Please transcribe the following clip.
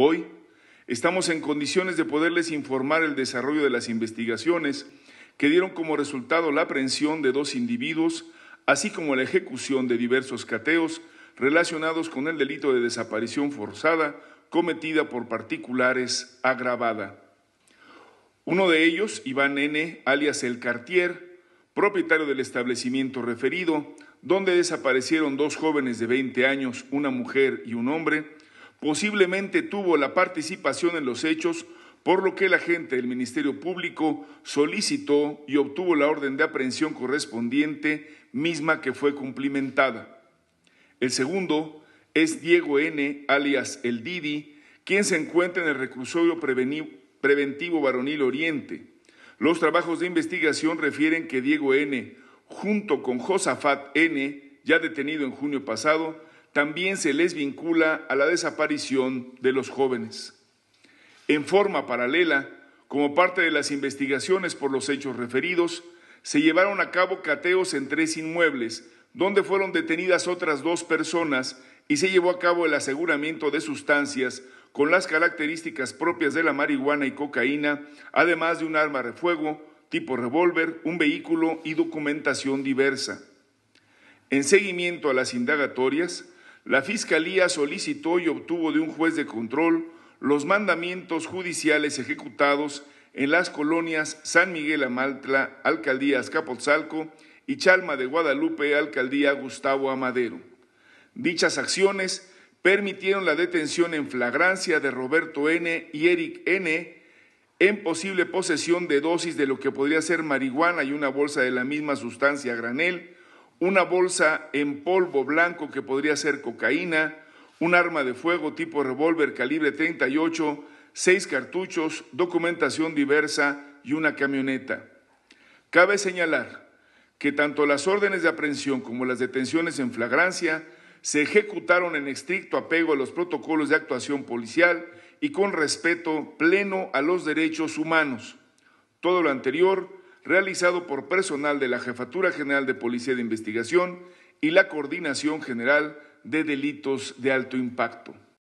Hoy estamos en condiciones de poderles informar el desarrollo de las investigaciones que dieron como resultado la aprehensión de dos individuos, así como la ejecución de diversos cateos relacionados con el delito de desaparición forzada cometida por particulares agravada. Uno de ellos, Iván N., alias El Cartier, propietario del establecimiento referido, donde desaparecieron dos jóvenes de 20 años, una mujer y un hombre, posiblemente tuvo la participación en los hechos, por lo que el agente del Ministerio Público solicitó y obtuvo la orden de aprehensión correspondiente, misma que fue cumplimentada. El segundo es Diego N., alias El Didi, quien se encuentra en el reclusorio preventivo varonil Oriente. Los trabajos de investigación refieren que Diego N., junto con Josafat N., ya detenido en junio pasado, también se les vincula a la desaparición de los jóvenes. En forma paralela, como parte de las investigaciones por los hechos referidos, se llevaron a cabo cateos en tres inmuebles, donde fueron detenidas otras dos personas y se llevó a cabo el aseguramiento de sustancias con las características propias de la marihuana y cocaína, además de un arma de fuego tipo revólver, un vehículo y documentación diversa. En seguimiento a las indagatorias, la Fiscalía solicitó y obtuvo de un juez de control los mandamientos judiciales ejecutados en las colonias San Miguel Amaltla, Alcaldía Azcapotzalco, y Chalma de Guadalupe, Alcaldía Gustavo Amadero. Dichas acciones permitieron la detención en flagrancia de Roberto N. y Eric N. en posible posesión de dosis de lo que podría ser marihuana y una bolsa de la misma sustancia granel, una bolsa en polvo blanco que podría ser cocaína, un arma de fuego tipo revólver calibre 38, seis cartuchos, documentación diversa y una camioneta. Cabe señalar que tanto las órdenes de aprehensión como las detenciones en flagrancia se ejecutaron en estricto apego a los protocolos de actuación policial y con respeto pleno a los derechos humanos. Todo lo anterior realizado por personal de la Jefatura General de Policía de Investigación y la Coordinación General de Delitos de Alto Impacto.